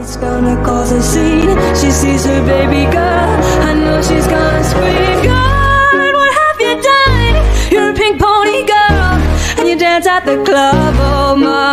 It's gonna cause a scene. She sees her baby girl. I know she's gonna scream. God, what have you done? You're a pink pony girl, and you dance at the club. Oh, my!